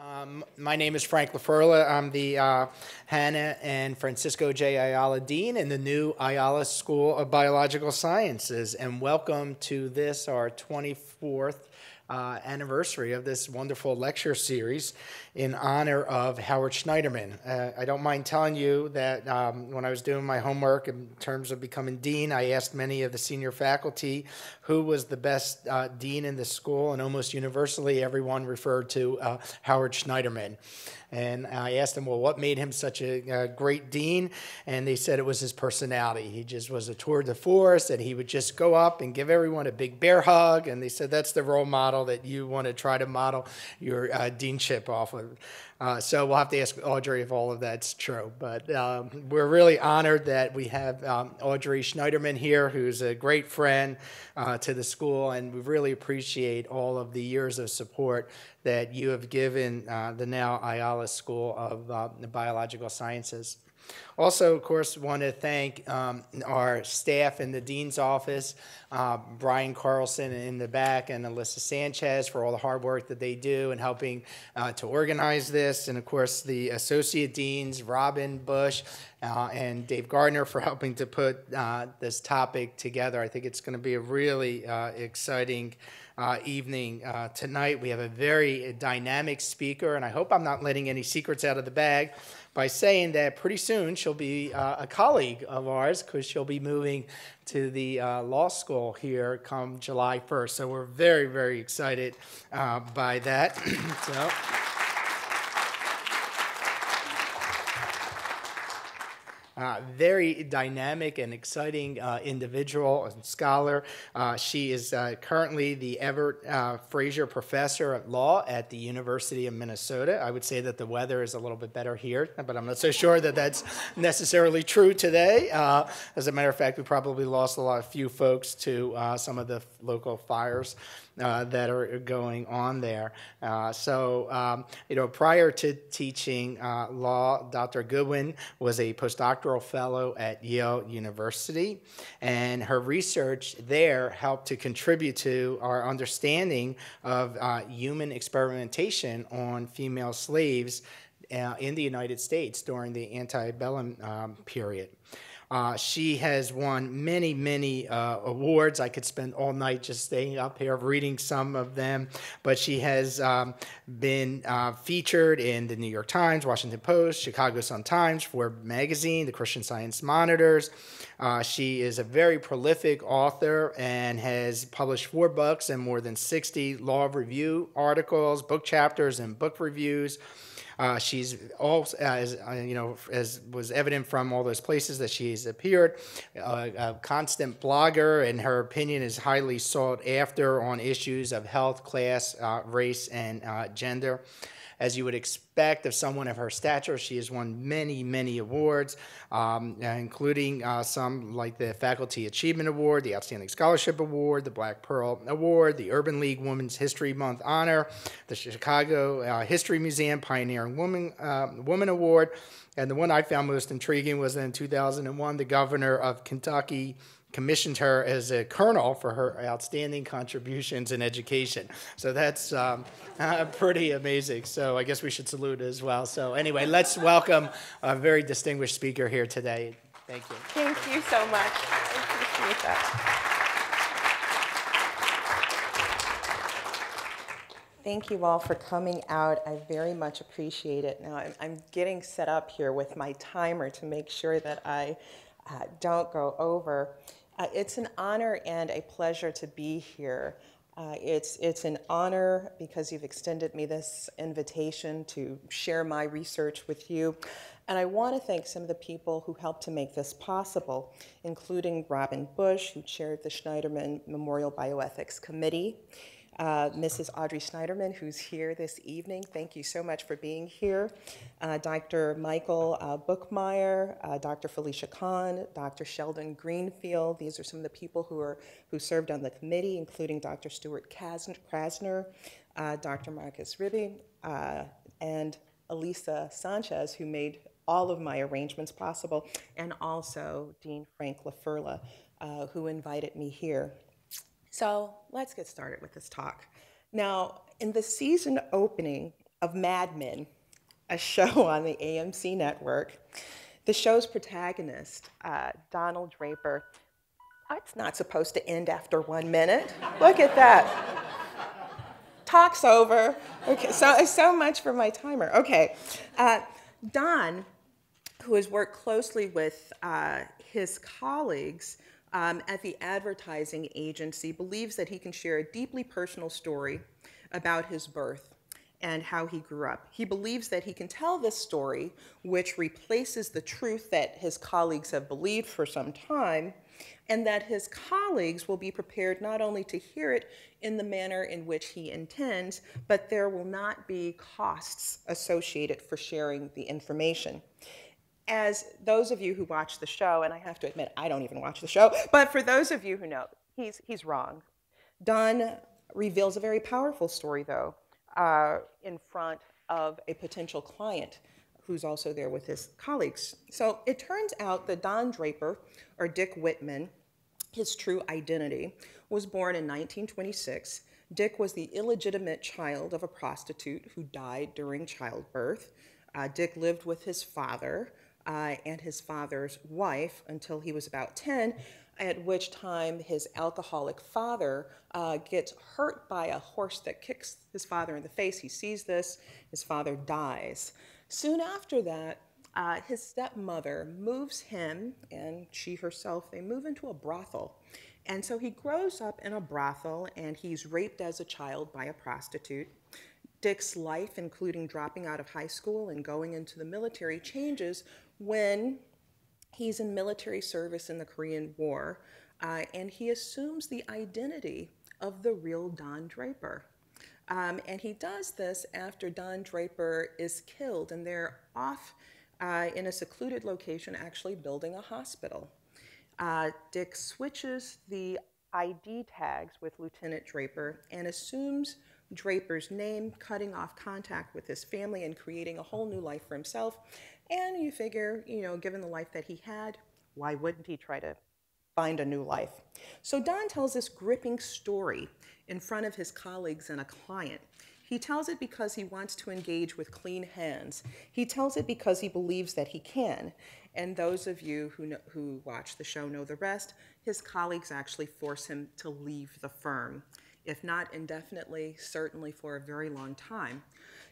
Um, my name is Frank LaFerla. I'm the uh, Hannah and Francisco J. Ayala Dean in the new Ayala School of Biological Sciences. And welcome to this, our 24th uh, anniversary of this wonderful lecture series in honor of Howard Schneiderman. Uh, I don't mind telling you that um, when I was doing my homework in terms of becoming dean, I asked many of the senior faculty who was the best uh, dean in the school, and almost universally everyone referred to uh, Howard Schneiderman. And I asked them, well, what made him such a, a, great dean? And they said it was his personality. He just was a tour de force, and he would just go up and give everyone a big bear hug. And they said that's the role model that you want to try to model your uh, deanship off of. Uh, so we'll have to ask Audrey if all of that's true. But um, we're really honored that we have um, Audrey Schneiderman here, who's a great friend uh, to the school, and we really appreciate all of the years of support that you have given uh, the now Ayala School of uh, Biological Sciences. Also, of course, want to thank um, our staff in the dean's office, uh, Brian Carlson in the back, and Alyssa Sanchez for all the hard work that they do in helping uh, to organize this, and of course the associate deans, Robin Bush uh, and Dave Gardiner for helping to put uh, this topic together. I think it's going to be a really uh, exciting. Uh, evening uh, tonight. We have a very dynamic speaker, and I hope I'm not letting any secrets out of the bag by saying that pretty soon she'll be uh, a colleague of ours because she'll be moving to the uh, law school here come July 1st. So we're very, very excited uh, by that. so. Uh, very dynamic and exciting uh, individual and scholar. Uh, she is uh, currently the Everett uh, Fraser Professor of Law at the University of Minnesota. I would say that the weather is a little bit better here, but I'm not so sure that that's necessarily true today. As a matter of fact, we probably lost a lot of few folks to some of the local fires uh, that are going on there. Uh, so, um, you know, prior to teaching uh, law, Dr. Goodwin was a postdoctoral fellow at Yale University, and her research there helped to contribute to our understanding of uh, human experimentation on female slaves uh, in the United States during the antebellum um, period. Uh, she has won many, many uh, awards. I could spend all night just staying up here reading some of them. But she has um, been uh, featured in the New York Times, Washington Post, Chicago Sun Times, Forbes Magazine, the Christian Science Monitors. Uh, she is a very prolific author and has published four books and more than 60 law review articles, book chapters, and book reviews. Uh, she's also, as uh, you know, as was evident from all those places that she's appeared, uh, a constant blogger, and her opinion is highly sought after on issues of health, class, uh, race, and uh, gender as you would expect of someone of her stature. She has won many, many awards, um, including uh, some like the Faculty Achievement Award, the Outstanding Scholarship Award, the Black Pearl Award, the Urban League Women's History Month Honor, the Chicago uh, History Museum Pioneering Woman, uh, Woman Award. And the one I found most intriguing was in 2001, the governor of Kentucky commissioned her as a colonel for her outstanding contributions in education. So that's um, uh, pretty amazing. So I guess we should salute as well. So anyway, let's welcome a very distinguished speaker here today. Thank you. Thank you so much. I appreciate that. Thank you all for coming out. I very much appreciate it. Now, I'm, I'm getting set up here with my timer to make sure that I uh, don't go over. Uh, it's an honor and a pleasure to be here. Uh, it's, it's an honor because you've extended me this invitation to share my research with you. And I want to thank some of the people who helped to make this possible, including Robin Bush, who chaired the Schneiderman Memorial Bioethics Committee, uh, Mrs. Audrey Schneiderman, who's here this evening. Thank you so much for being here. Uh, Dr. Michael uh, Buchmeier, uh, Dr. Felicia Cohn, Dr. Sheldon Greenfield. These are some of the people who are who served on the committee, including Dr. Stuart Krassner, uh, Dr. Marcus Ribby, uh, and Elisa Sanchez, who made all of my arrangements possible, and also Dean Frank LaFerla, who invited me here. So let's get started with this talk. Now, in the season opening, of Mad Men, a show on the AMC network. The show's protagonist, uh, Donald Draper, it's not supposed to end after one minute. Look at that. Talk's over. Okay, so, so much for my timer. Okay. Uh, Don, who has worked closely with uh, his colleagues um, at the advertising agency, believes that he can share a deeply personal story about his birth and how he grew up. He believes that he can tell this story, which replaces the truth that his colleagues have believed for some time, and that his colleagues will be prepared not only to hear it in the manner in which he intends, but there will not be costs associated for sharing the information. As those of you who watch the show, and I have to admit, I don't even watch the show, but for those of you who know, he's, he's wrong. Don reveals a very powerful story, though, uh, in front of a potential client who's also there with his colleagues. So it turns out that Don Draper, or Dick Whitman, his true identity, was born in 1926. Dick was the illegitimate child of a prostitute who died during childbirth. Uh, Dick lived with his father uh, and his father's wife until he was about 10, at which time his alcoholic father uh, gets hurt by a horse that kicks his father in the face. He sees this, his father dies. Soon after that, uh, his stepmother moves him and she herself, they move into a brothel. And so he grows up in a brothel and he's raped as a child by a prostitute. Dick's life, including dropping out of high school and going into the military, changes when he's in military service in the Korean War uh, and he assumes the identity of the real Don Draper. Um, and he does this after Don Draper is killed, and they're off uh, in a secluded location, actually building a hospital. Uh, Dick switches the ID tags with Lieutenant Draper and assumes Draper's name, cutting off contact with his family and creating a whole new life for himself. And you figure, you know, given the life that he had, why wouldn't he try to find a new life? So Don tells this gripping story in front of his colleagues and a client. He tells it because he wants to engage with clean hands. He tells it because he believes that he can. And those of you who, know, who watch the show know the rest. His colleagues actually force him to leave the firm, if not indefinitely, certainly for a very long time.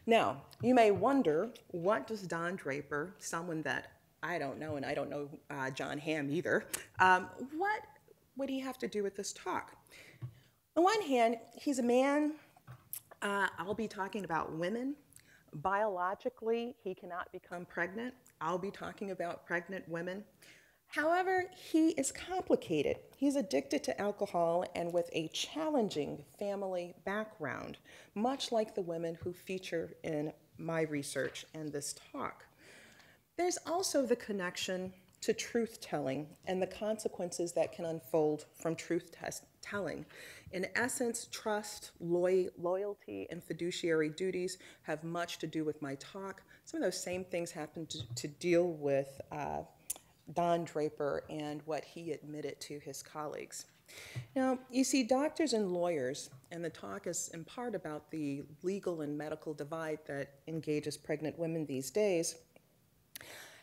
Now, you may wonder what does Don Draper, someone that I don't know, and I don't know uh, Jon Hamm either, um, what would he have to do with this talk? On one hand, he's a man uh, I'll be talking about women. Biologically, he cannot become pregnant. I'll be talking about pregnant women. However, he is complicated. He's addicted to alcohol and with a challenging family background, much like the women who feature in my research and this talk. There's also the connection to truth telling and the consequences that can unfold from truth telling. In essence, trust, loyalty, and fiduciary duties have much to do with my talk. Some of those same things happen to, to deal with uh, Don Draper and what he admitted to his colleagues. Now, you see, doctors and lawyers, and the talk is in part about the legal and medical divide that engages pregnant women these days,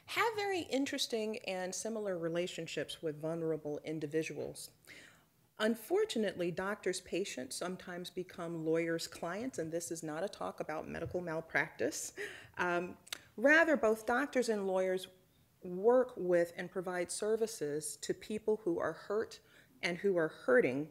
have very interesting and similar relationships with vulnerable individuals. Unfortunately, doctors' patients sometimes become lawyers' clients, and this is not a talk about medical malpractice. Um, rather, both doctors and lawyers work with and provide services to people who are hurt and who are hurting.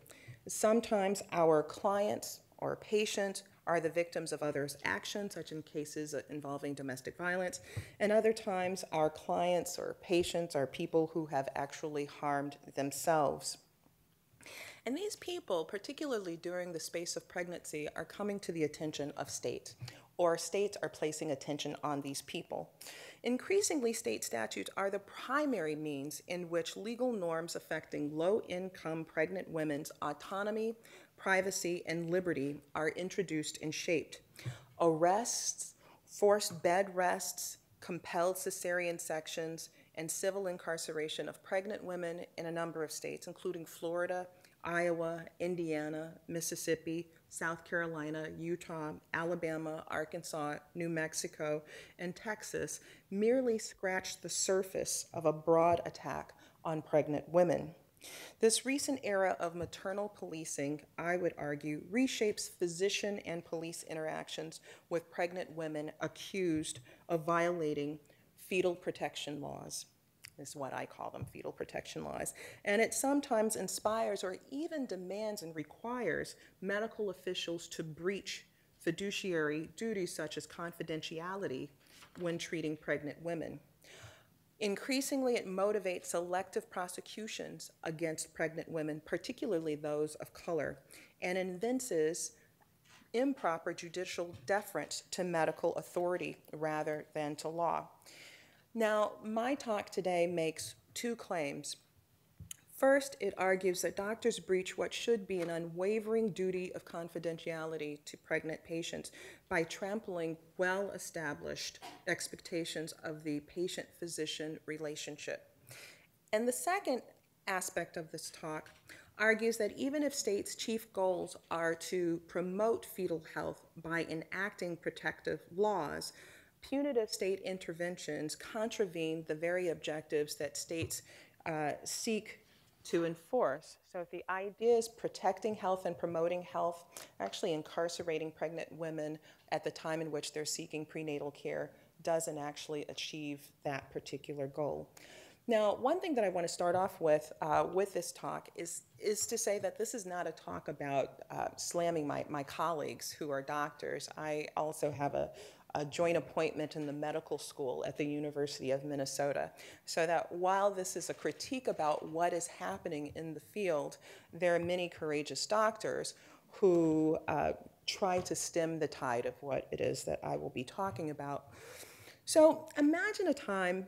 Sometimes our clients or patients are the victims of others' actions, such in cases involving domestic violence, and other times our clients or patients are people who have actually harmed themselves. And these people, particularly during the space of pregnancy, are coming to the attention of states, or states are placing attention on these people. Increasingly, state statutes are the primary means in which legal norms affecting low income pregnant women's autonomy, privacy, and liberty are introduced and shaped. Arrests, forced bed rests, compelled cesarean sections, and civil incarceration of pregnant women in a number of states, including Florida, Iowa, Indiana, Mississippi, South Carolina, Utah, Alabama, Arkansas, New Mexico, and Texas merely scratched the surface of a broad attack on pregnant women. This recent era of maternal policing, I would argue, reshapes physician and police interactions with pregnant women accused of violating fetal protection laws is what I call them, fetal protection laws. And it sometimes inspires or even demands and requires medical officials to breach fiduciary duties such as confidentiality when treating pregnant women. Increasingly, it motivates selective prosecutions against pregnant women, particularly those of color, and evinces improper judicial deference to medical authority rather than to law. Now, my talk today makes two claims. First, it argues that doctors breach what should be an unwavering duty of confidentiality to pregnant patients by trampling well established expectations of the patient physician relationship. And the second aspect of this talk argues that even if states' chief goals are to promote fetal health by enacting protective laws, punitive state interventions contravene the very objectives that states uh, seek to enforce. So if the idea is protecting health and promoting health, actually incarcerating pregnant women at the time in which they're seeking prenatal care doesn't actually achieve that particular goal. Now, one thing that I want to start off with uh, with this talk is, is to say that this is not a talk about uh, slamming my, my colleagues who are doctors. I also have a, a joint appointment in the medical school at the University of Minnesota. So that while this is a critique about what is happening in the field, there are many courageous doctors who uh, try to stem the tide of what it is that I will be talking about. So imagine a time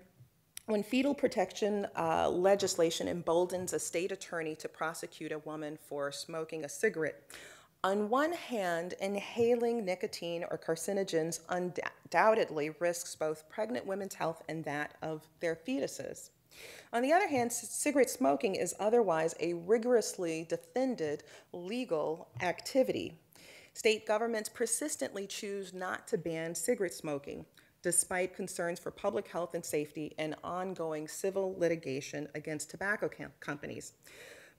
when fetal protection uh, legislation emboldens a state attorney to prosecute a woman for smoking a cigarette on one hand, inhaling nicotine or carcinogens undoubtedly risks both pregnant women's health and that of their fetuses. On the other hand, cigarette smoking is otherwise a rigorously defended legal activity. State governments persistently choose not to ban cigarette smoking, despite concerns for public health and safety and ongoing civil litigation against tobacco companies.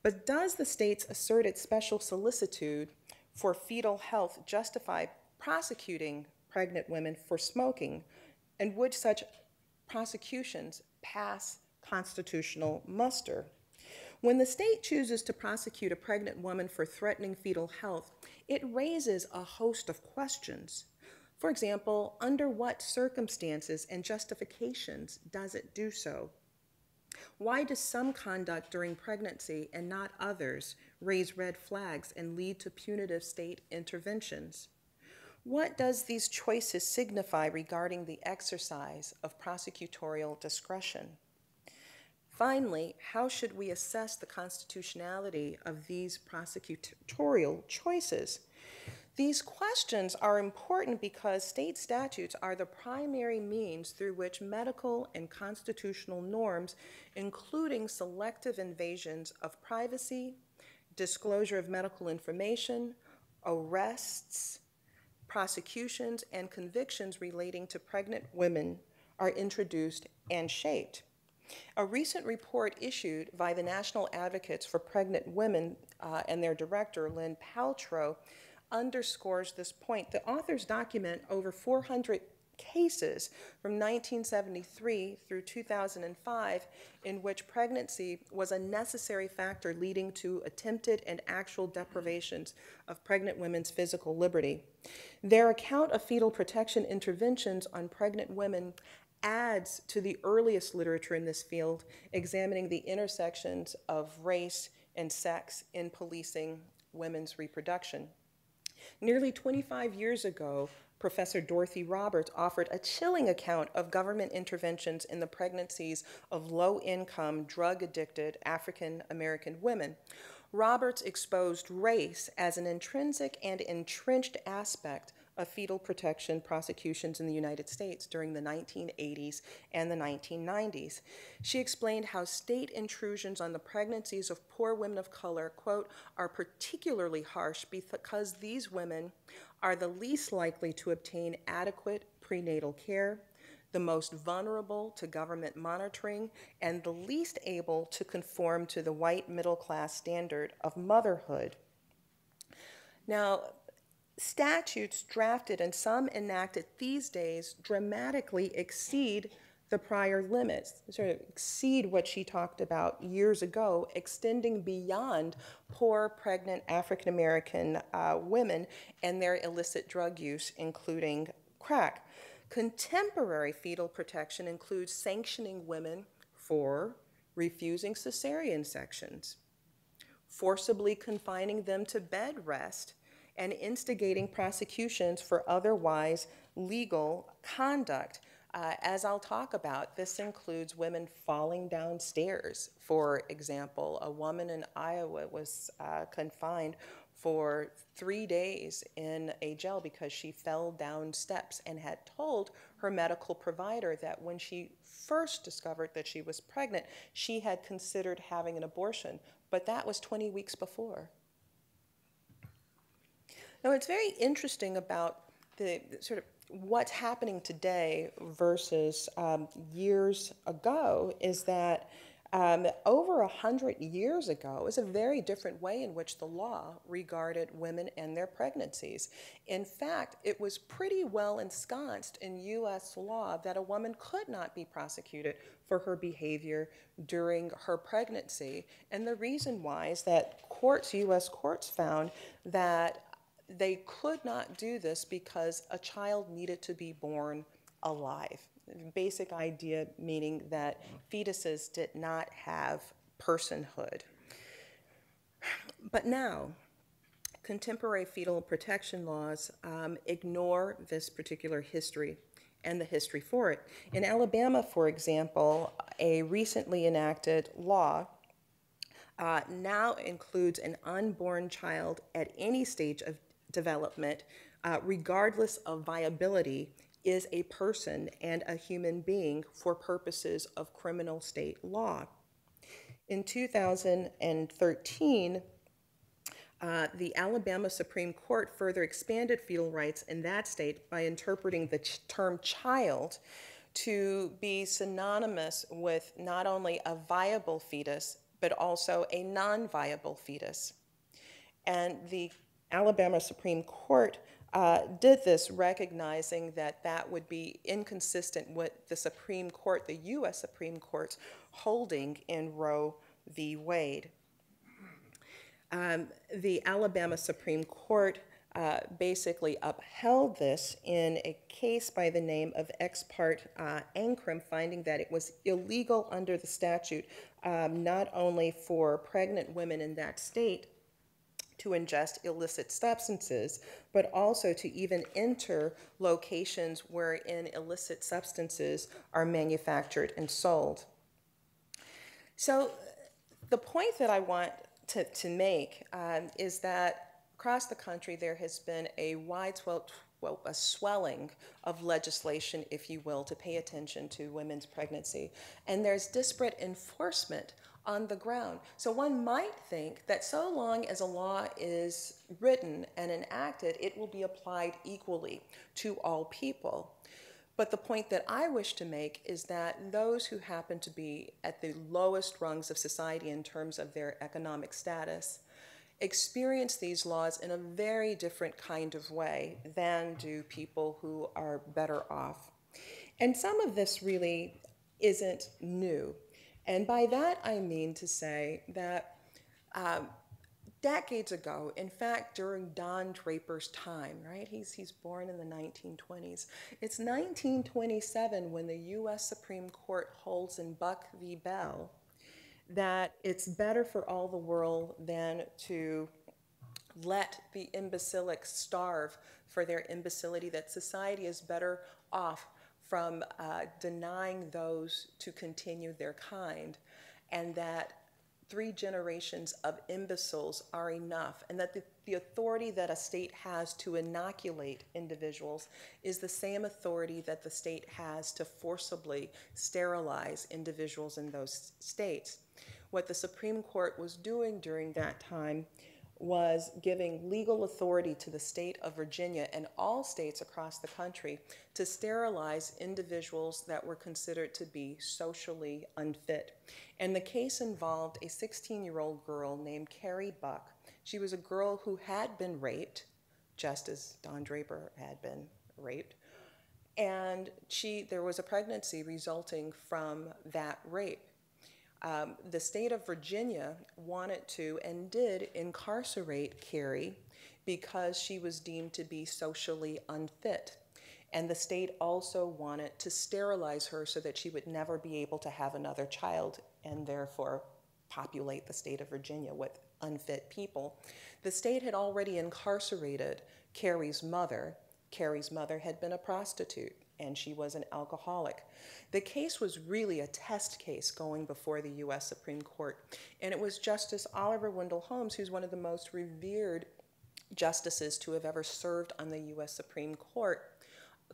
But does the state's asserted special solicitude for fetal health justify prosecuting pregnant women for smoking? And would such prosecutions pass constitutional muster? When the state chooses to prosecute a pregnant woman for threatening fetal health, it raises a host of questions. For example, under what circumstances and justifications does it do so? Why does some conduct during pregnancy and not others raise red flags and lead to punitive state interventions? What does these choices signify regarding the exercise of prosecutorial discretion? Finally, how should we assess the constitutionality of these prosecutorial choices? These questions are important because state statutes are the primary means through which medical and constitutional norms, including selective invasions of privacy, disclosure of medical information, arrests, prosecutions, and convictions relating to pregnant women, are introduced and shaped. A recent report issued by the National Advocates for Pregnant Women uh, and their director, Lynn Paltrow, underscores this point. The authors document over 400 cases from 1973 through 2005 in which pregnancy was a necessary factor leading to attempted and actual deprivations of pregnant women's physical liberty. Their account of fetal protection interventions on pregnant women adds to the earliest literature in this field, examining the intersections of race and sex in policing women's reproduction. Nearly 25 years ago, Professor Dorothy Roberts offered a chilling account of government interventions in the pregnancies of low income, drug addicted African American women. Roberts exposed race as an intrinsic and entrenched aspect of fetal protection prosecutions in the United States during the 1980s and the 1990s. She explained how state intrusions on the pregnancies of poor women of color, quote, are particularly harsh because these women are the least likely to obtain adequate prenatal care, the most vulnerable to government monitoring, and the least able to conform to the white middle class standard of motherhood. Now, statutes drafted and some enacted these days dramatically exceed the prior limits, sort of exceed what she talked about years ago, extending beyond poor pregnant African American uh, women and their illicit drug use, including crack. Contemporary fetal protection includes sanctioning women for refusing cesarean sections, forcibly confining them to bed rest, and instigating prosecutions for otherwise legal conduct. Uh, as I'll talk about, this includes women falling downstairs. For example, a woman in Iowa was uh, confined for three days in a jail because she fell down steps and had told her medical provider that when she first discovered that she was pregnant, she had considered having an abortion, but that was 20 weeks before. Now, it's very interesting about the, sort of what's happening today versus um, years ago is that um, over a hundred years ago is a very different way in which the law regarded women and their pregnancies. In fact, it was pretty well ensconced in U.S. law that a woman could not be prosecuted for her behavior during her pregnancy. And the reason why is that courts, U.S. courts, found that they could not do this because a child needed to be born alive. Basic idea meaning that fetuses did not have personhood. But now, contemporary fetal protection laws um, ignore this particular history and the history for it. In Alabama, for example, a recently enacted law uh, now includes an unborn child at any stage of development, uh, regardless of viability, is a person and a human being for purposes of criminal state law. In 2013, uh, the Alabama Supreme Court further expanded fetal rights in that state by interpreting the ch- term child to be synonymous with not only a viable fetus, but also a non viable fetus. And the Alabama Supreme Court uh, did this recognizing that that would be inconsistent with the Supreme Court, the U.S. Supreme Court's holding in Roe v. Wade. Um, the Alabama Supreme Court uh, basically upheld this in a case by the name of Ex parte uh, finding that it was illegal under the statute um, not only for pregnant women in that state to ingest illicit substances, but also to even enter locations wherein illicit substances are manufactured and sold. So, the point that I want to, to make um, is that across the country there has been a widespread well, a swelling of legislation, if you will, to pay attention to women's pregnancy. And there's disparate enforcement on the ground. So one might think that so long as a law is written and enacted, it will be applied equally to all people. But the point that I wish to make is that those who happen to be at the lowest rungs of society in terms of their economic status experience these laws in a very different kind of way than do people who are better off. And some of this really isn't new. And by that, I mean to say that um, decades ago, in fact, during Don Draper's time, right? He's, he's born in the 1920s. It's 1927 when the US Supreme Court holds in Buck v. Bell that it's better for all the world than to let the imbecilic starve for their imbecility, that society is better off from uh, denying those to continue their kind, and that three generations of imbeciles are enough, and that the, the authority that a state has to inoculate individuals is the same authority that the state has to forcibly sterilize individuals in those states. What the Supreme Court was doing during that time was giving legal authority to the state of Virginia and all states across the country to sterilize individuals that were considered to be socially unfit. And the case involved a 16 year old girl named Carrie Buck. She was a girl who had been raped, just as Don Draper had been raped. And she, there was a pregnancy resulting from that rape. Um, the state of Virginia wanted to and did incarcerate Carrie because she was deemed to be socially unfit. And the state also wanted to sterilize her so that she would never be able to have another child and therefore populate the state of Virginia with unfit people. The state had already incarcerated Carrie's mother. Carrie's mother had been a prostitute and she was an alcoholic. The case was really a test case going before the US Supreme Court, and it was Justice Oliver Wendell Holmes, who's one of the most revered justices to have ever served on the US Supreme Court,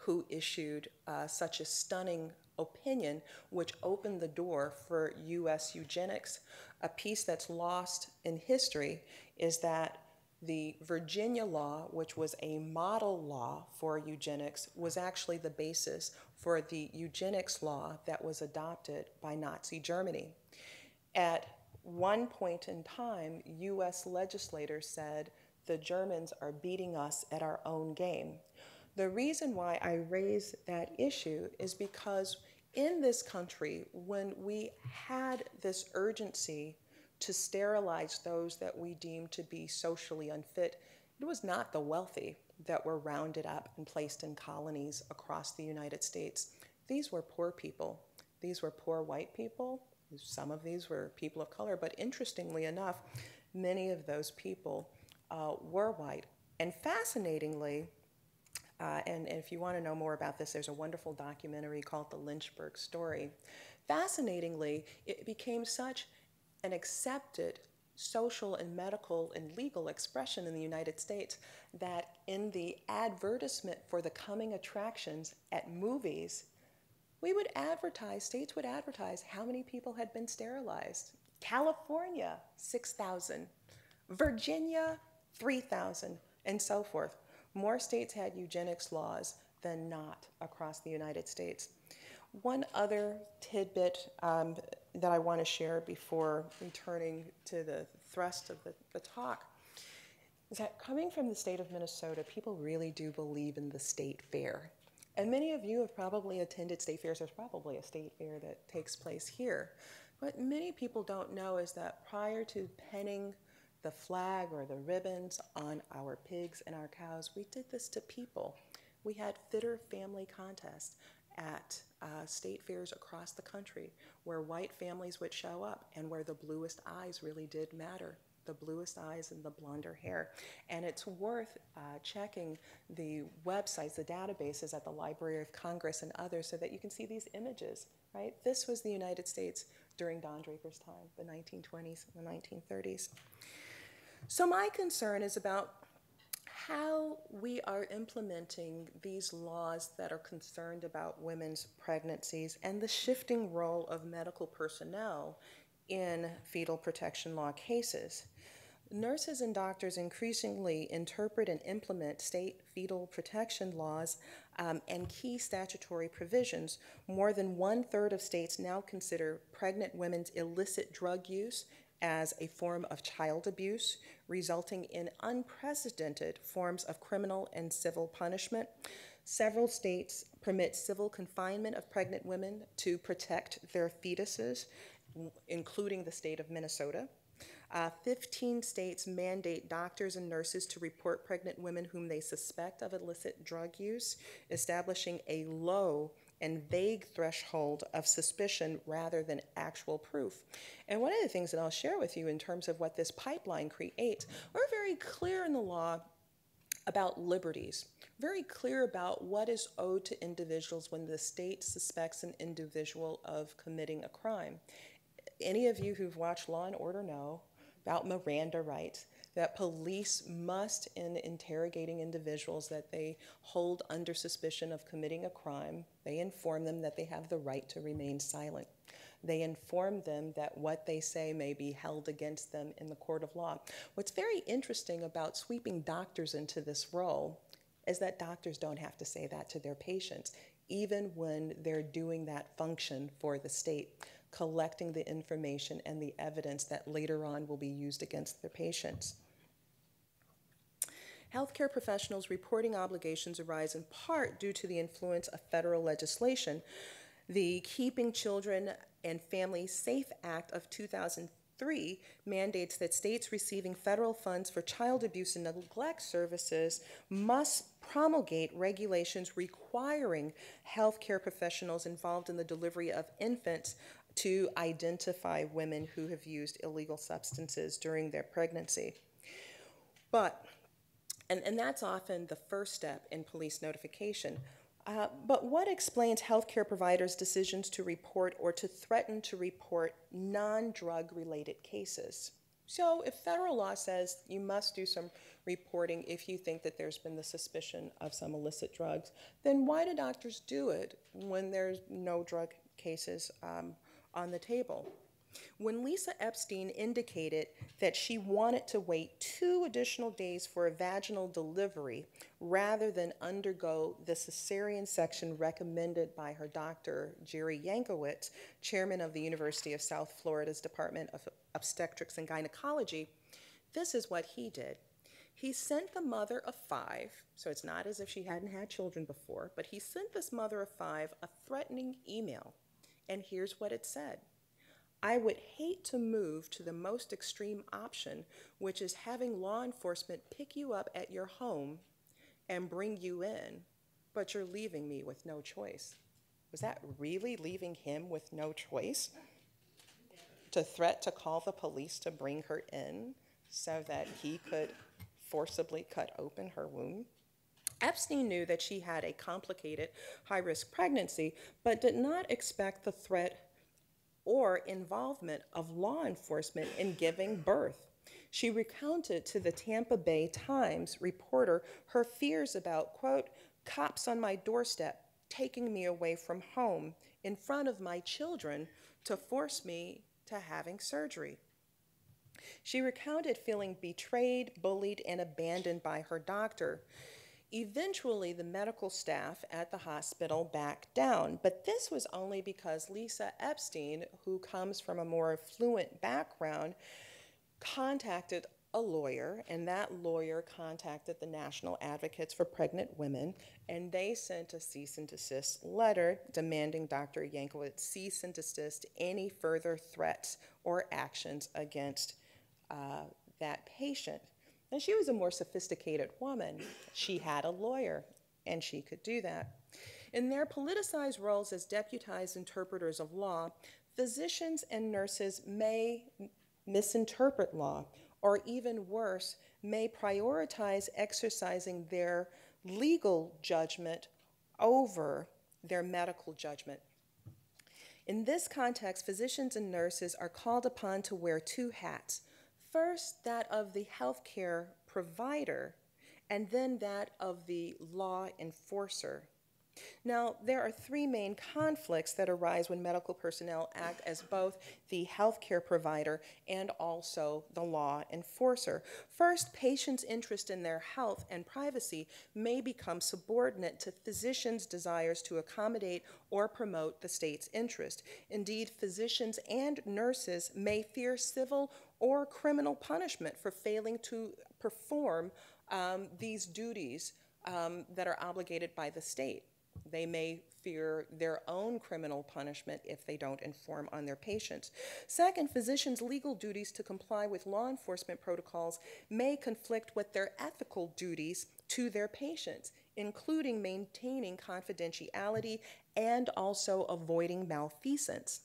who issued uh, such a stunning opinion, which opened the door for US eugenics. A piece that's lost in history is that the Virginia law, which was a model law for eugenics, was actually the basis for the eugenics law that was adopted by Nazi Germany. At one point in time, US legislators said the Germans are beating us at our own game. The reason why I raise that issue is because in this country, when we had this urgency to sterilize those that we deemed to be socially unfit, it was not the wealthy that were rounded up and placed in colonies across the United States. These were poor people. These were poor white people. Some of these were people of color, but interestingly enough, many of those people uh, were white. And fascinatingly, uh, and, and if you want to know more about this, there's a wonderful documentary called The Lynchburg Story. Fascinatingly, it became such an accepted social and medical and legal expression in the United States that in the advertisement for the coming attractions at movies, we would advertise, states would advertise how many people had been sterilized. California, 6,000. Virginia, 3,000, and so forth. More states had eugenics laws than not across the United States. One other tidbit um, that I want to share before returning to the thrust of the, the talk is that coming from the state of Minnesota, people really do believe in the state fair. And many of you have probably attended state fairs. There's probably a state fair that takes place here. What many people don't know is that prior to penning the flag or the ribbons on our pigs and our cows, we did this to people. We had fitter family contests at uh, state fairs across the country where white families would show up and where the bluest eyes really did matter the bluest eyes and the blonder hair. And it's worth uh, checking the websites, the databases at the Library of Congress and others so that you can see these images, right? This was the United States during Don Draper's time, the 1920s and the 1930s. So my concern is about how we are implementing these laws that are concerned about women's pregnancies and the shifting role of medical personnel in fetal protection law cases. Nurses and doctors increasingly interpret and implement state fetal protection laws um, and key statutory provisions. More than one third of states now consider pregnant women's illicit drug use as a form of child abuse, resulting in unprecedented forms of criminal and civil punishment. Several states permit civil confinement of pregnant women to protect their fetuses, including the state of Minnesota. Uh, 15 states mandate doctors and nurses to report pregnant women whom they suspect of illicit drug use, establishing a low and vague threshold of suspicion rather than actual proof. And one of the things that I'll share with you in terms of what this pipeline creates, we're very clear in the law about liberties, very clear about what is owed to individuals when the state suspects an individual of committing a crime. any of you who've watched Law and Order know about Miranda rights that police must, in interrogating individuals that they hold under suspicion of committing a crime, they inform them that they have the right to remain silent. They inform them that what they say may be held against them in the court of law. What's very interesting about sweeping doctors into this role is that doctors don't have to say that to their patients, even when they're doing that function for the state, collecting the information and the evidence that later on will be used against their patients. Healthcare professionals' reporting obligations arise in part due to the influence of federal legislation. The Keeping Children and Families Safe Act of 2003 mandates that states receiving federal funds for child abuse and neglect services must promulgate regulations requiring healthcare professionals involved in the delivery of infants to identify women who have used illegal substances during their pregnancy. But and, and that's often the first step in police notification. Uh, but what explains healthcare providers' decisions to report or to threaten to report non drug related cases? So, if federal law says you must do some reporting if you think that there's been the suspicion of some illicit drugs, then why do doctors do it when there's no drug cases um, on the table? When Lisa Epstein indicated that she wanted to wait two additional days for a vaginal delivery rather than undergo the cesarean section recommended by her doctor, Jerry Yankowitz, chairman of the University of South Florida's Department of Obstetrics and Gynecology, this is what he did. He sent the mother of five, so it's not as if she hadn't had children before, but he sent this mother of five a threatening email. And here's what it said I would hate to move to the most extreme option, which is having law enforcement pick you up at your home and bring you in, but you're leaving me with no choice. Was that really leaving him with no choice? To threat to call the police to bring her in so that he could forcibly cut open her womb? Epstein knew that she had a complicated, high risk pregnancy, but did not expect the threat or involvement of law enforcement in giving birth. She recounted to the Tampa Bay Times reporter her fears about, quote, cops on my doorstep taking me away from home in front of my children to force me to having surgery. She recounted feeling betrayed, bullied, and abandoned by her doctor. Eventually, the medical staff at the hospital backed down, but this was only because Lisa Epstein, who comes from a more fluent background, contacted a lawyer, and that lawyer contacted the National Advocates for Pregnant Women, and they sent a cease and desist letter demanding Dr. Yankowitz cease and desist any further threats or actions against uh, that patient. And she was a more sophisticated woman. She had a lawyer, and she could do that. In their politicized roles as deputized interpreters of law, physicians and nurses may misinterpret law, or even worse, may prioritize exercising their legal judgment over their medical judgment. In this context, physicians and nurses are called upon to wear two hats First, that of the healthcare provider, and then that of the law enforcer. Now, there are three main conflicts that arise when medical personnel act as both the healthcare provider and also the law enforcer. First, patients' interest in their health and privacy may become subordinate to physicians' desires to accommodate or promote the state's interest. Indeed, physicians and nurses may fear civil or criminal punishment for failing to perform um, these duties um, that are obligated by the state. They may fear their own criminal punishment if they don't inform on their patients. Second, physicians' legal duties to comply with law enforcement protocols may conflict with their ethical duties to their patients, including maintaining confidentiality and also avoiding malfeasance.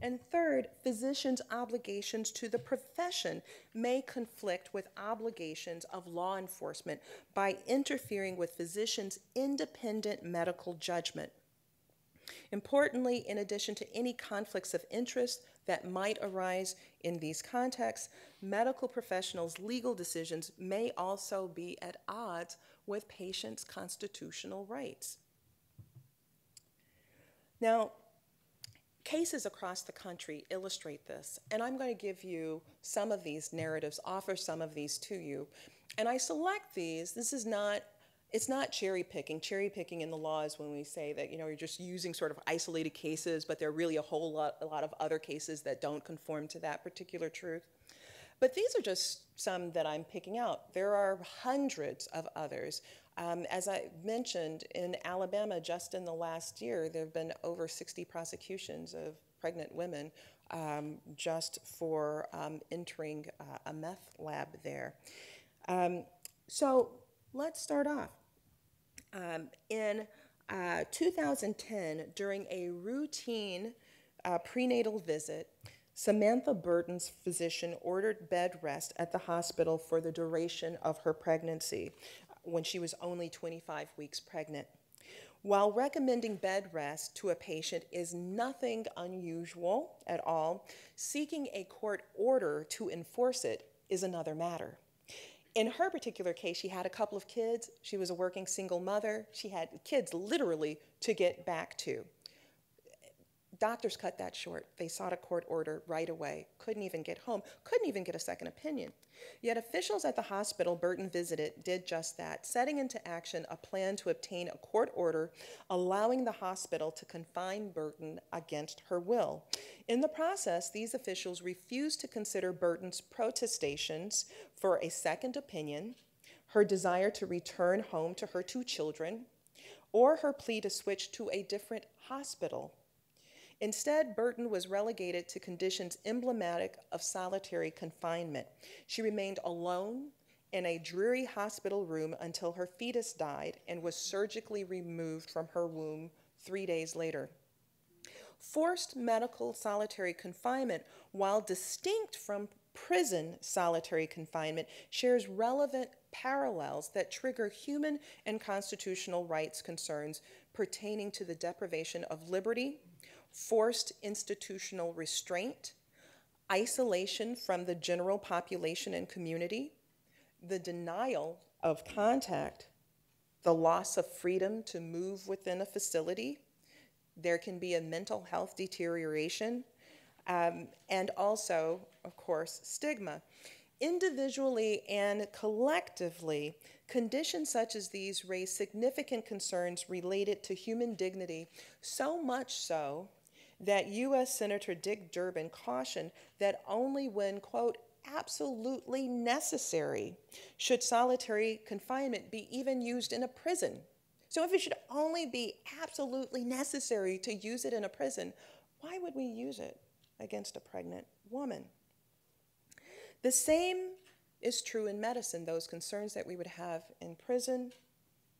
And third, physicians' obligations to the profession may conflict with obligations of law enforcement by interfering with physicians' independent medical judgment. Importantly, in addition to any conflicts of interest that might arise in these contexts, medical professionals' legal decisions may also be at odds with patients' constitutional rights. Now, cases across the country illustrate this, and I'm going to give you some of these narratives, offer some of these to you. And I select these, this is not it's not cherry picking. Cherry picking in the law is when we say that you know you're just using sort of isolated cases, but there are really a whole lot, a lot of other cases that don't conform to that particular truth. But these are just some that I'm picking out. There are hundreds of others. Um, as I mentioned, in Alabama, just in the last year, there have been over 60 prosecutions of pregnant women um, just for um, entering uh, a meth lab there. Um, so let's start off. Um, in uh, 2010, during a routine uh, prenatal visit, Samantha Burton's physician ordered bed rest at the hospital for the duration of her pregnancy when she was only 25 weeks pregnant. While recommending bed rest to a patient is nothing unusual at all, seeking a court order to enforce it is another matter. In her particular case, she had a couple of kids. She was a working single mother. She had kids literally to get back to. Doctors cut that short. They sought a court order right away, couldn't even get home, couldn't even get a second opinion. Yet officials at the hospital Burton visited did just that, setting into action a plan to obtain a court order allowing the hospital to confine Burton against her will. In the process, these officials refused to consider Burton's protestations for a second opinion, her desire to return home to her two children, or her plea to switch to a different hospital Instead, Burton was relegated to conditions emblematic of solitary confinement. She remained alone in a dreary hospital room until her fetus died and was surgically removed from her womb three days later. Forced medical solitary confinement, while distinct from prison solitary confinement, shares relevant parallels that trigger human and constitutional rights concerns pertaining to the deprivation of liberty, forced institutional restraint, isolation from the general population and community, the denial of contact, the loss of freedom to move within a facility. There can be a mental health deterioration, um, and also, of course, stigma. Individually and collectively, conditions such as these raise significant concerns related to human dignity, so much so that U.S. Senator Dick Durbin cautioned that only when, quote, absolutely necessary should solitary confinement be even used in a prison. So, if it should only be absolutely necessary to use it in a prison, why would we use it against a pregnant woman? The same is true in medicine. Those concerns that we would have in prison,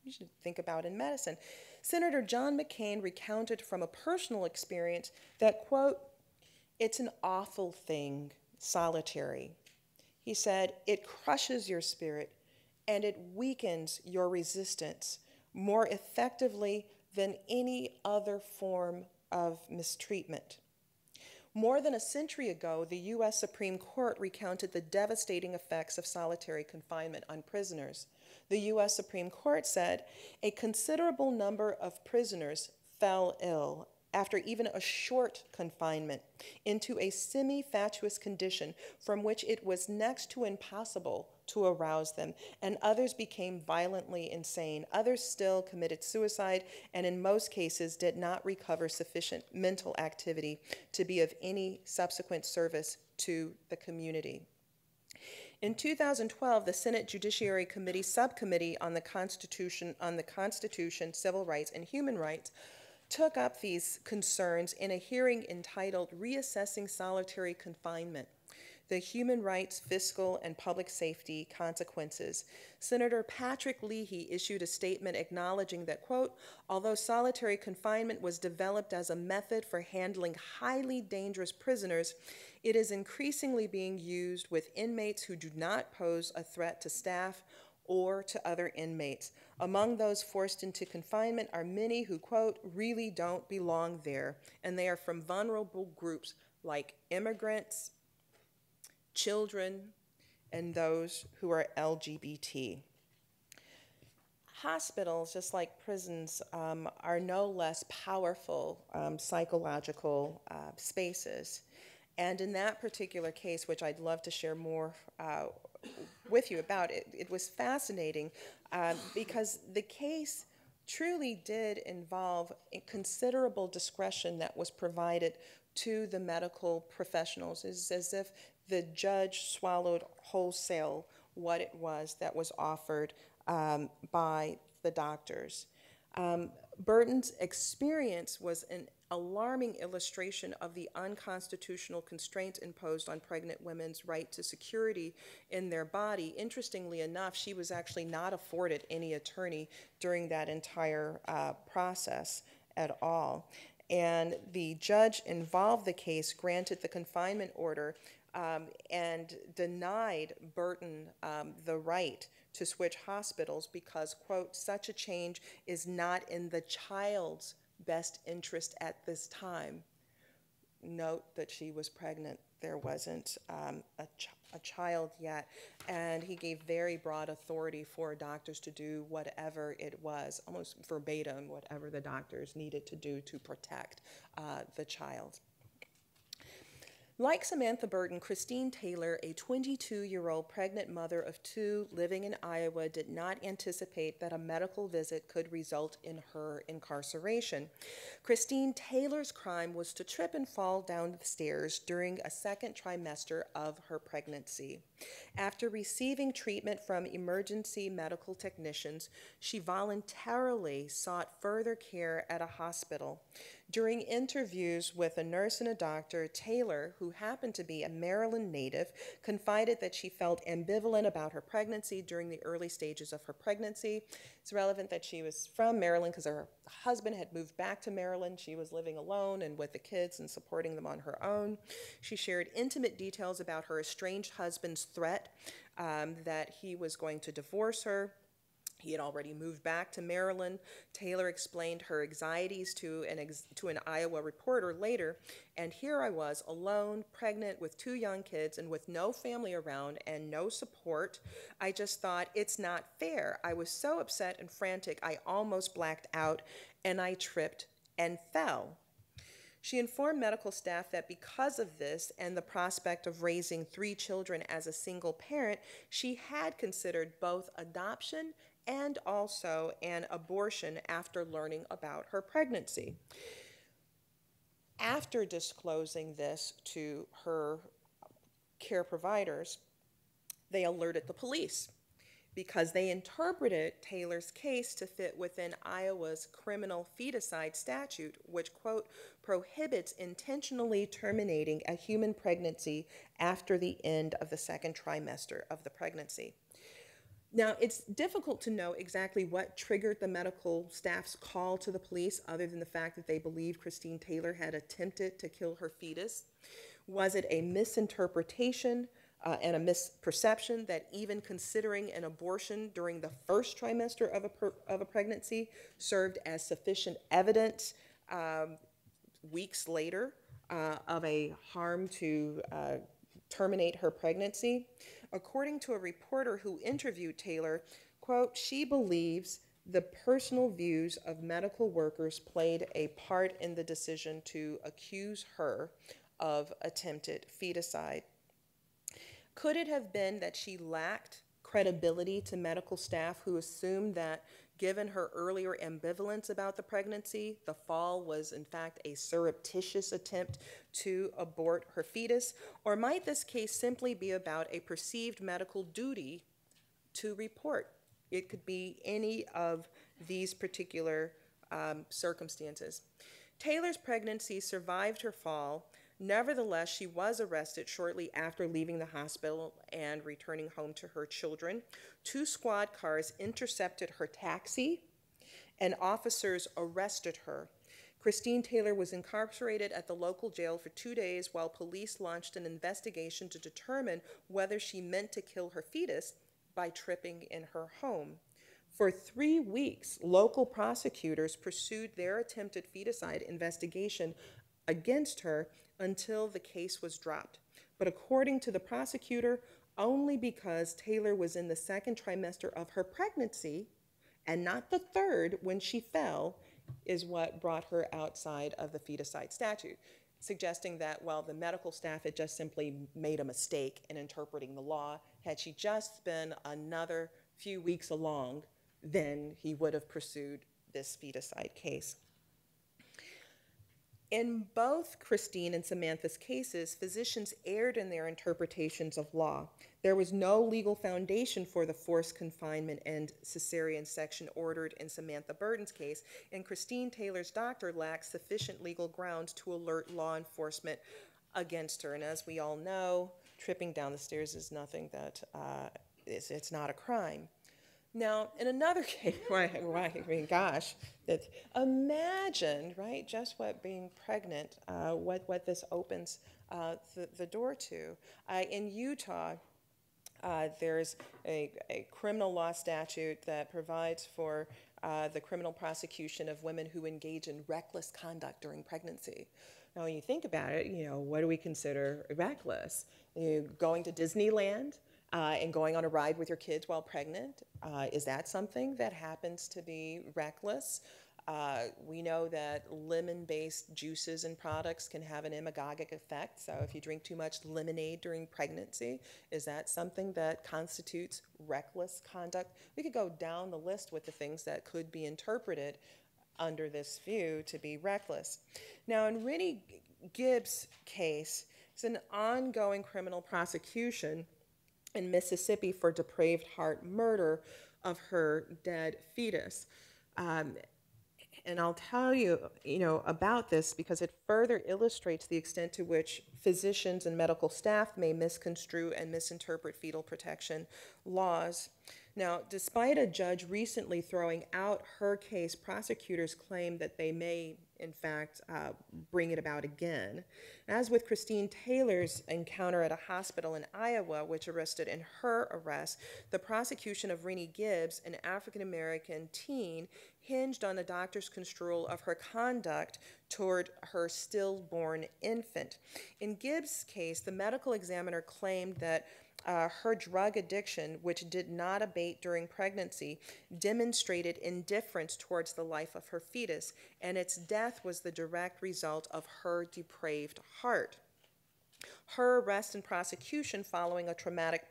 you should think about in medicine. Senator John McCain recounted from a personal experience that, quote, it's an awful thing, solitary. He said, it crushes your spirit and it weakens your resistance more effectively than any other form of mistreatment. More than a century ago, the U.S. Supreme Court recounted the devastating effects of solitary confinement on prisoners the U.S. Supreme Court said a considerable number of prisoners fell ill after even a short confinement into a semi fatuous condition from which it was next to impossible to arouse them, and others became violently insane. Others still committed suicide, and in most cases did not recover sufficient mental activity to be of any subsequent service to the community. In 2012, the Senate Judiciary Committee Subcommittee on the Constitution, on the Constitution, Civil Rights, and Human Rights took up these concerns in a hearing entitled Reassessing Solitary Confinement the human rights, fiscal, and public safety consequences. Senator Patrick Leahy issued a statement acknowledging that, quote, although solitary confinement was developed as a method for handling highly dangerous prisoners, it is increasingly being used with inmates who do not pose a threat to staff or to other inmates. Among those forced into confinement are many who, quote, really don't belong there, and they are from vulnerable groups like immigrants, children, and those who are LGBT. Hospitals, just like prisons, um, are no less powerful um, psychological uh, spaces. And in that particular case, which I'd love to share more uh, with you about, it, it was fascinating uh, because the case truly did involve considerable discretion that was provided to the medical professionals. It's as if the judge swallowed wholesale what it was that was offered um, by the doctors. Um, Burton's experience was an alarming illustration of the unconstitutional constraints imposed on pregnant women's right to security in their body. Interestingly enough, she was actually not afforded any attorney during that entire uh, process at all. And the judge involved the case granted the confinement order um, and denied Burton um, the right to switch hospitals because, quote, such a change is not in the child's best interest at this time. Note that she was pregnant. There wasn't um, a, ch- a child yet. And he gave very broad authority for doctors to do whatever it was, almost verbatim, whatever the doctors needed to do to protect uh, the child. Like Samantha Burton, Christine Taylor, a 22 year old pregnant mother of two living in Iowa, did not anticipate that a medical visit could result in her incarceration. Christine Taylor's crime was to trip and fall down the stairs during a second trimester of her pregnancy. After receiving treatment from emergency medical technicians, she voluntarily sought further care at a hospital. During interviews with a nurse and a doctor, Taylor, who happened to be a Maryland native, confided that she felt ambivalent about her pregnancy during the early stages of her pregnancy. It's relevant that she was from Maryland because her husband had moved back to Maryland. She was living alone and with the kids and supporting them on her own. She shared intimate details about her estranged husband's threat um, that he was going to divorce her. He had already moved back to Maryland. Taylor explained her anxieties to an, ex- to an Iowa reporter later, and here I was, alone, pregnant with two young kids, and with no family around and no support. I just thought, it's not fair. I was so upset and frantic, I almost blacked out, and I tripped and fell. She informed medical staff that because of this and the prospect of raising three children as a single parent, she had considered both adoption and also an abortion after learning about her pregnancy. After disclosing this to her care providers, they alerted the police because they interpreted Taylor's case to fit within Iowa's criminal feticide statute, which, quote, prohibits intentionally terminating a human pregnancy after the end of the second trimester of the pregnancy. Now, it's difficult to know exactly what triggered the medical staff's call to the police, other than the fact that they believed Christine Taylor had attempted to kill her fetus. Was it a misinterpretation uh, and a misperception that even considering an abortion during the first trimester of a, of a pregnancy served as sufficient evidence um, weeks later uh, of a harm to uh, terminate her pregnancy? According to a reporter who interviewed Taylor, quote, she believes the personal views of medical workers played a part in the decision to accuse her of attempted feticide. Could it have been that she lacked credibility to medical staff who assumed that Given her earlier ambivalence about the pregnancy, the fall was in fact a surreptitious attempt to abort her fetus? Or might this case simply be about a perceived medical duty to report? It could be any of these particular um, circumstances. Taylor's pregnancy survived her fall, Nevertheless, she was arrested shortly after leaving the hospital and returning home to her children. Two squad cars intercepted her taxi, and officers arrested her. Christine Taylor was incarcerated at the local jail for two days while police launched an investigation to determine whether she meant to kill her fetus by tripping in her home. For three weeks, local prosecutors pursued their attempted feticide investigation against her until the case was dropped. But according to the prosecutor, only because Taylor was in the second trimester of her pregnancy and not the third when she fell is what brought her outside of the feticide statute, suggesting that while the medical staff had just simply made a mistake in interpreting the law, had she just been another few weeks along, then he would have pursued this feticide case. In both Christine and Samantha's cases, physicians erred in their interpretations of law. There was no legal foundation for the forced confinement and cesarean section ordered in Samantha Burton's case, and Christine Taylor's doctor lacked sufficient legal grounds to alert law enforcement against her. And as we all know, tripping down the stairs is nothing that uh, it's, it's not a crime. Now, in another case, right, I mean, gosh, imagine, right, just what being pregnant, uh, what, what this opens uh, the, the door to. Uh, in Utah, uh, there's a, a criminal law statute that provides for uh, the criminal prosecution of women who engage in reckless conduct during pregnancy. Now, when you think about it, you know, what do we consider reckless? You going to Disneyland, uh, and going on a ride with your kids while pregnant. Uh, is that something that happens to be reckless? Uh, we know that lemon based juices and products can have an emmenagogic effect. So, if you drink too much lemonade during pregnancy, is that something that constitutes reckless conduct? We could go down the list with the things that could be interpreted under this view to be reckless. Now, in Rennie Gibbs' case, it's an ongoing criminal prosecution in Mississippi for depraved heart murder of her dead fetus. Um, and I'll tell you, you know, about this because it further illustrates the extent to which physicians and medical staff may misconstrue and misinterpret fetal protection laws. Now, despite a judge recently throwing out her case, prosecutors claim that they may in fact, uh, bring it about again. As with Christine Taylor's encounter at a hospital in Iowa, which arrested in her arrest, the prosecution of Rennie Gibbs, an African American teen, hinged on the doctor's construal of her conduct toward her stillborn infant. In Gibbs' case, the medical examiner claimed that uh, her drug addiction, which did not abate during pregnancy, demonstrated indifference towards the life of her fetus, and its death was the direct result of her depraved heart. Her arrest and prosecution following a traumatic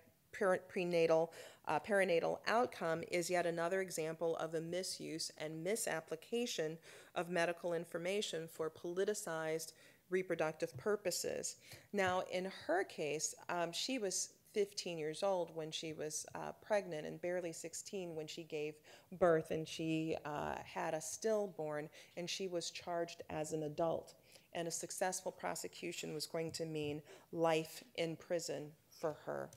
prenatal uh, perinatal outcome is yet another example of the misuse and misapplication of medical information for politicized reproductive purposes. Now, in her case, um, she was 15 years old when she was uh, pregnant and barely 16 when she gave birth and she uh, had a stillborn and she was charged as an adult. And a successful prosecution was going to mean life in prison for her.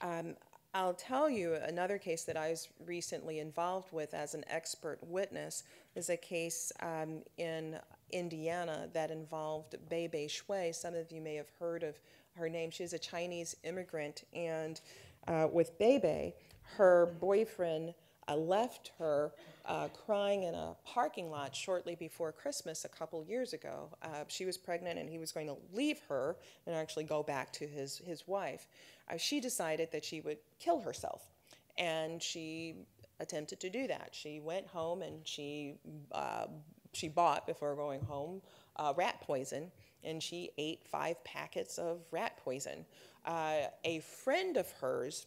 Um, I'll tell you another case that I was recently involved with as an expert witness is a case um, in Indiana that involved Bei Bei Shuai. Some of you may have heard of her name. She's a Chinese immigrant, and uh, with Bei, her boyfriend uh, left her uh, crying in a parking lot shortly before Christmas a couple years ago. Uh, she was pregnant, and he was going to leave her and actually go back to his his wife. Uh, she decided that she would kill herself, and she attempted to do that. She went home and she uh, she bought before going home rat poison and she ate five packets of rat poison. Uh, a friend of hers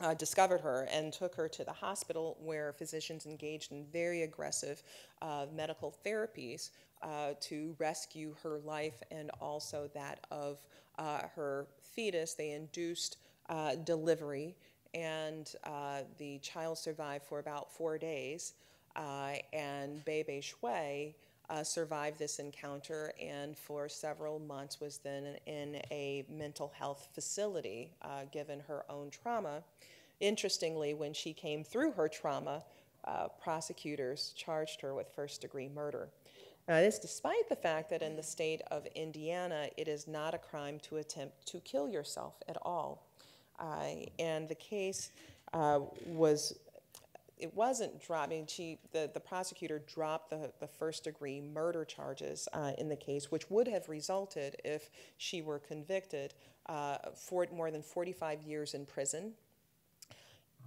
uh, discovered her and took her to the hospital where physicians engaged in very aggressive uh, medical therapies uh, to rescue her life and also that of uh, her fetus. They induced uh, delivery, and the child survived for about four days. and Bei Shuai uh, survived this encounter and for several months was then in a mental health facility uh, given her own trauma. Interestingly, when she came through her trauma, uh, prosecutors charged her with first degree murder. Now, this despite the fact that in the state of Indiana, it is not a crime to attempt to kill yourself at all. Uh, and the case uh, was it wasn't dropped. I mean, she, the, the prosecutor dropped the, the first degree murder charges uh, in the case, which would have resulted if she were convicted uh, for more than 45 years in prison.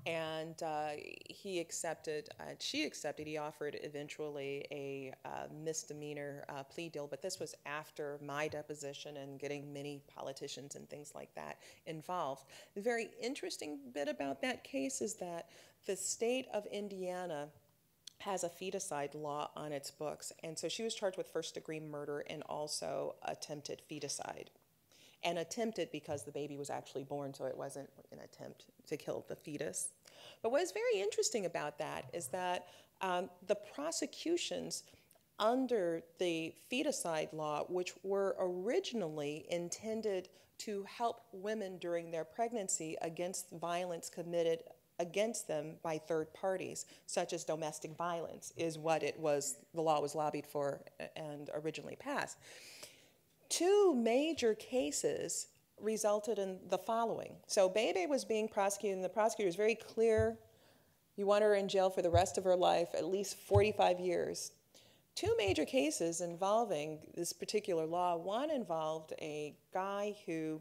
And uh, he accepted, uh, she accepted, he offered eventually a uh, misdemeanor uh, plea deal, but this was after my deposition and getting many politicians and things like that involved. The very interesting bit about that case is that the state of Indiana has a feticide law on its books, and so she was charged with first degree murder and also attempted feticide and attempted because the baby was actually born, so it wasn't an attempt to kill the fetus. But what is very interesting about that is that um, the prosecutions under the feticide law, which were originally intended to help women during their pregnancy against violence committed against them by third parties, such as domestic violence, is what it was, the law was lobbied for and originally passed. Two major cases resulted in the following. So Bei Bei was being prosecuted, and the prosecutor was very clear you want her in jail for the rest of her life, at least 45 years. Two major cases involving this particular law. One involved a guy who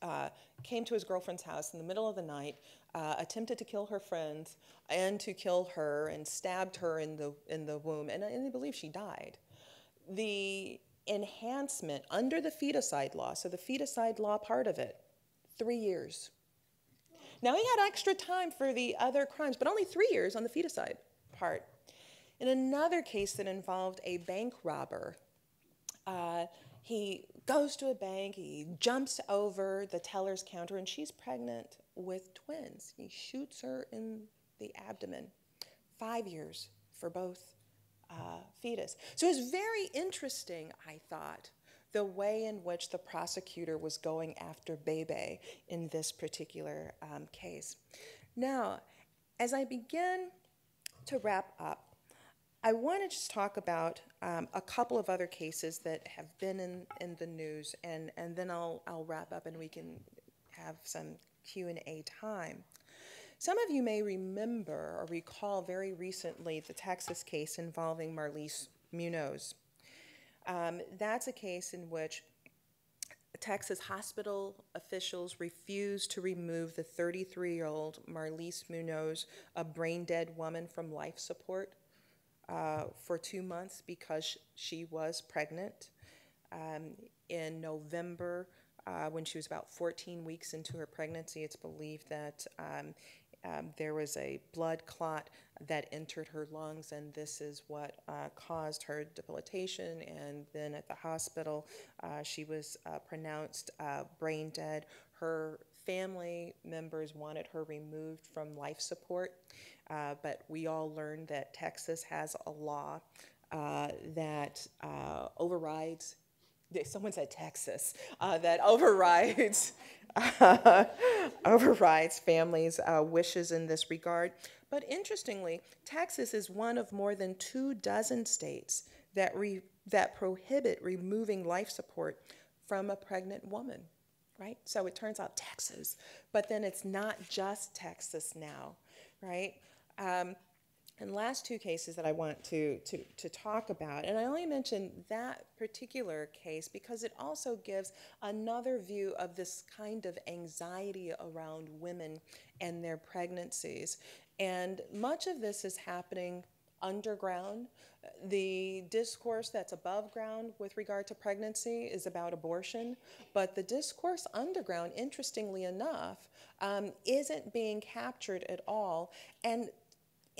uh, came to his girlfriend's house in the middle of the night, uh, attempted to kill her friends and to kill her, and stabbed her in the in the womb, and, and they believe she died. The enhancement under the feticide law, so the feticide law part of it, three years. Now he had extra time for the other crimes, but only three years on the feticide part. In another case that involved a bank robber, uh, he goes to a bank, he jumps over the teller's counter, and she's pregnant with twins. He shoots her in the abdomen. Five years for both uh, fetus. So it was very interesting, I thought, the way in which the prosecutor was going after Bei Bei in this particular um, case. Now, as I begin to wrap up, I want to just talk about um, a couple of other cases that have been in, in the news, and, and then I'll, I'll wrap up and we can have some Q&A time. Some of you may remember or recall very recently the Texas case involving Marlise Munoz. Um, that's a case in which Texas hospital officials refused to remove the 33 year old Marlise Munoz, a brain dead woman, from life support uh, for two months because she was pregnant. Um, in November, uh, when she was about 14 weeks into her pregnancy, it's believed that um, um, there was a blood clot that entered her lungs, and this is what uh, caused her debilitation. And then at the hospital, uh, she was uh, pronounced uh, brain dead. Her family members wanted her removed from life support, uh, but we all learned that Texas has a law uh, that overrides someone said Texas, uh, that overrides uh, overrides families' uh, wishes in this regard. But interestingly, Texas is one of more than two dozen states that re- that prohibit removing life support from a pregnant woman. Right? So it turns out Texas, but then it's not just Texas now, right? Um, and last two cases that I want to, to, to talk about, and I only mention that particular case because it also gives another view of this kind of anxiety around women and their pregnancies. And much of this is happening underground. The discourse that's above ground with regard to pregnancy is about abortion, but the discourse underground, interestingly enough, um, isn't being captured at all. And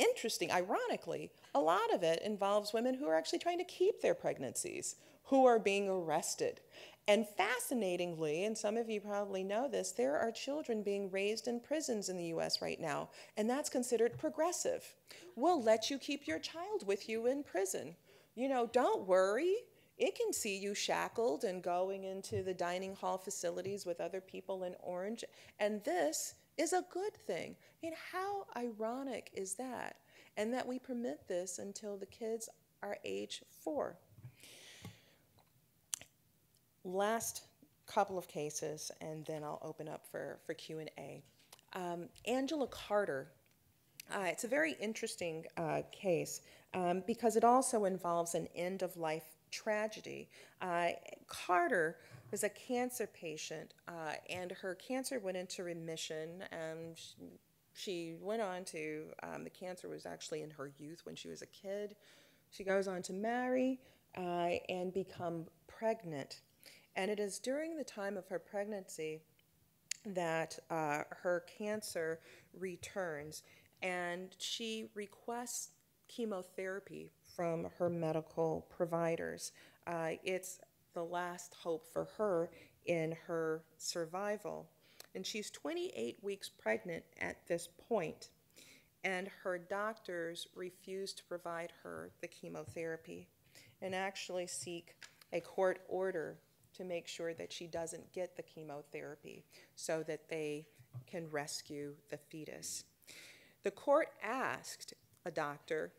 interesting, ironically, a lot of it involves women who are actually trying to keep their pregnancies, who are being arrested. And fascinatingly, and some of you probably know this, there are children being raised in prisons in the US right now, and that's considered progressive. We'll let you keep your child with you in prison. You know, don't worry. It can see you shackled and going into the dining hall facilities with other people in orange. And this is a good thing. I mean, how ironic is that? And that we permit this until the kids are age four. Last couple of cases, and then I'll open up for, for Q&A. Um, Angela Carter. Uh, it's a very interesting uh, case um, because it also involves an end of life tragedy. Uh, Carter was a cancer patient, uh, and her cancer went into remission, and she, went on to, um, the cancer was actually in her youth when she was a kid. She goes on to marry uh, and become pregnant. And it is during the time of her pregnancy that uh, her cancer returns, and she requests chemotherapy from her medical providers. Uh, it's the last hope for her in her survival. And she's 28 weeks pregnant at this point, and her doctors refuse to provide her the chemotherapy and actually seek a court order to make sure that she doesn't get the chemotherapy so that they can rescue the fetus. The court asked a doctor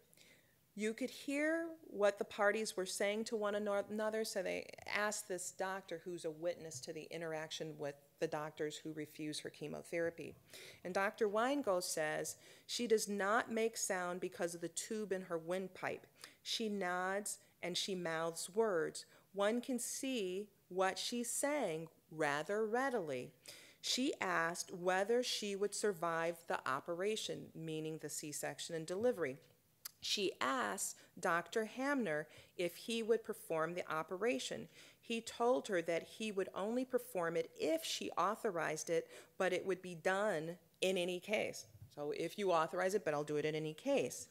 you could hear what the parties were saying to one another, so they asked this doctor, who's a witness to the interaction with the doctors who refuse her chemotherapy. And Dr. Weingold says she does not make sound because of the tube in her windpipe. She nods and she mouths words. One can see what she's saying rather readily. She asked whether she would survive the operation, meaning the C section and delivery she asked Dr. Hamner if he would perform the operation. He told her that he would only perform it if she authorized it, but it would be done in any case. So if you authorize it, but I'll do it in any case.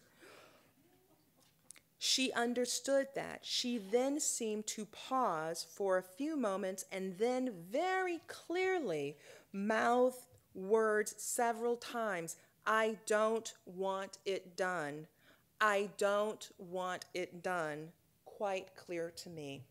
She understood that. She then seemed to pause for a few moments and then very clearly mouthed words several times I don't want it done. I don't want it done quite clear to me.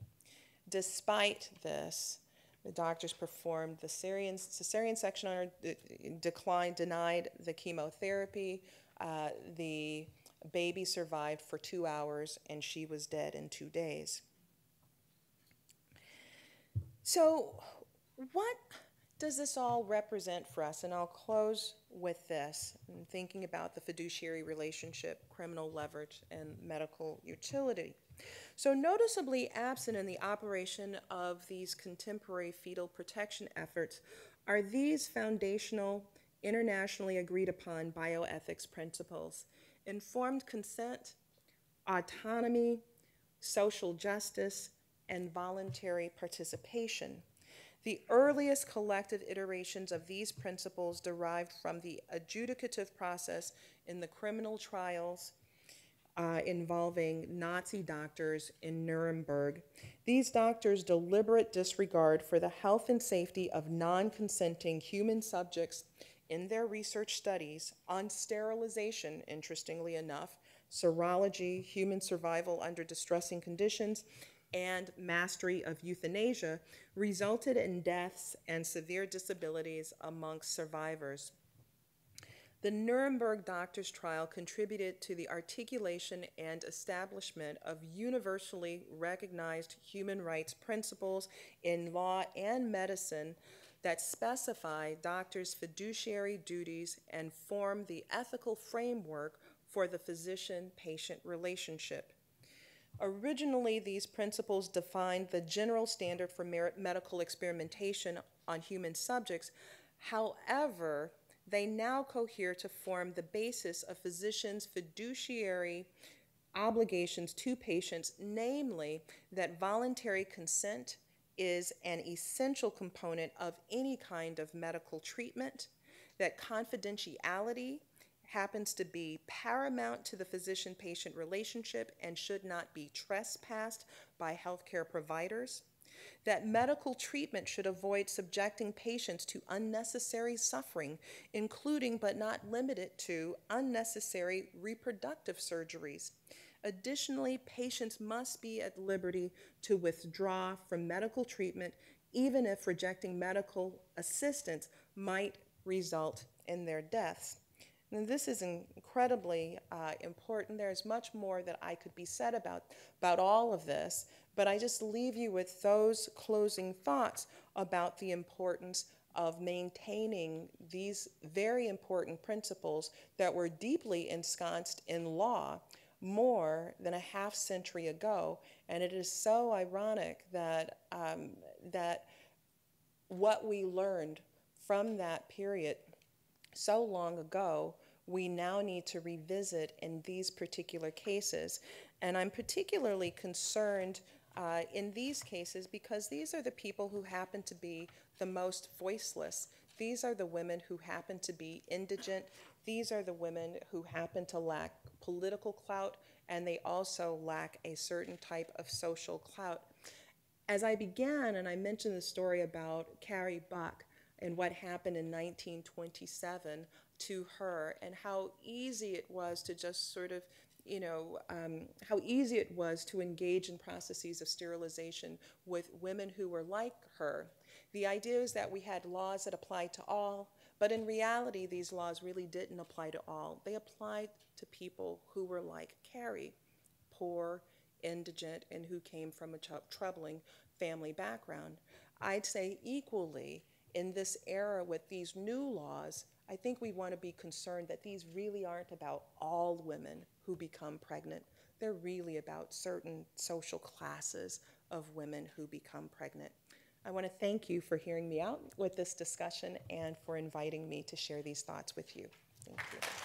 Despite this, the doctors performed the cesarean, cesarean section on her, declined, denied the chemotherapy. Uh, the baby survived for two hours and she was dead in two days. So, what does this all represent for us? And I'll close with this, thinking about the fiduciary relationship, criminal leverage, and medical utility. So, noticeably absent in the operation of these contemporary fetal protection efforts are these foundational, internationally agreed upon bioethics principles informed consent, autonomy, social justice, and voluntary participation. The earliest collective iterations of these principles derived from the adjudicative process in the criminal trials uh, involving Nazi doctors in Nuremberg. These doctors' deliberate disregard for the health and safety of non consenting human subjects in their research studies on sterilization, interestingly enough, serology, human survival under distressing conditions, and mastery of euthanasia resulted in deaths and severe disabilities amongst survivors. The Nuremberg doctors' trial contributed to the articulation and establishment of universally recognized human rights principles in law and medicine that specify doctors' fiduciary duties and form the ethical framework for the physician patient relationship. Originally, these principles defined the general standard for medical experimentation on human subjects. However, they now cohere to form the basis of physicians' fiduciary obligations to patients, namely that voluntary consent is an essential component of any kind of medical treatment, that confidentiality happens to be paramount to the physician patient relationship and should not be trespassed by healthcare providers. That medical treatment should avoid subjecting patients to unnecessary suffering, including but not limited to unnecessary reproductive surgeries. Additionally, patients must be at liberty to withdraw from medical treatment, even if rejecting medical assistance might result in their deaths. And this is incredibly uh, important. There's much more that I could be said about, about all of this, but I just leave you with those closing thoughts about the importance of maintaining these very important principles that were deeply ensconced in law more than a half century ago. And it is so ironic that, um, that what we learned from that period so long ago, we now need to revisit in these particular cases. And I'm particularly concerned uh, in these cases because these are the people who happen to be the most voiceless. These are the women who happen to be indigent. These are the women who happen to lack political clout, and they also lack a certain type of social clout. As I began, and I mentioned the story about Carrie Buck and what happened in 1927 to her, and how easy it was to just sort of you know, um, how easy it was to engage in processes of sterilization with women who were like her. The idea is that we had laws that applied to all, but in reality, these laws really didn't apply to all. They applied to people who were like Carrie, poor, indigent, and who came from a troubling family background. I'd say equally in this era with these new laws, I think we want to be concerned that these really aren't about all women who become pregnant. They're really about certain social classes of women who become pregnant. I want to thank you for hearing me out with this discussion and for inviting me to share these thoughts with you. Thank you.